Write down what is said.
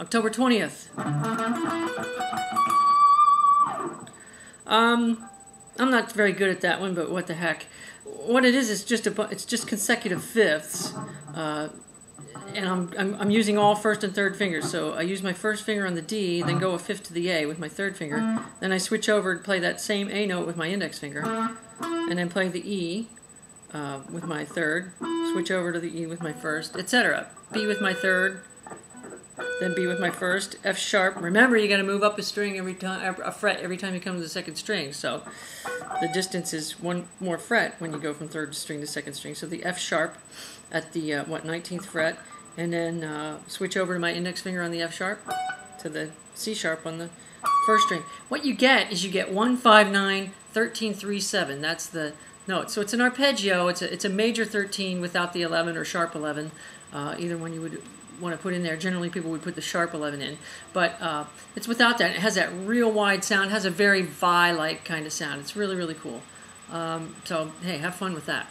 October 20th. Um, I'm not very good at that one, but what the heck. What it is is just a it's just consecutive fifths, uh, and I'm, I'm I'm using all first and third fingers. So I use my first finger on the D, then go a fifth to the A with my third finger. Then I switch over to play that same A note with my index finger, and then play the E uh, with my third. Switch over to the E with my first, etc. B with my third, then B with my first, F sharp. Remember, you got to move up a string every time, a fret every time you come to the second string. So the distance is one more fret when you go from third string to second string. So the F sharp at the uh, what 19th fret, and then uh, switch over to my index finger on the F sharp to the C sharp on the first string. What you get is you get 159 13 3 7. That's the note. So it's an arpeggio. It's a it's a major 13 without the 11 or sharp 11. Uh, either one you would want to put in there. Generally, people would put the sharp 11 in, but uh, it's without that. It has that real wide sound. Has a very vi-like kind of sound. It's really really cool. Um, so hey, have fun with that.